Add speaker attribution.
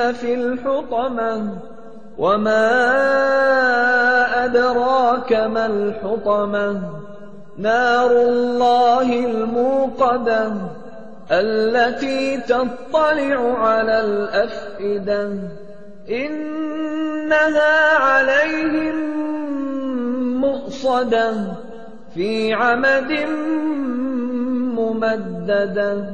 Speaker 1: في الحطمة وما أدراك ما الحطمة نار الله الموقدة التي تطلع على الأفئدة إنها عليهم مؤصدة في عمد ممدده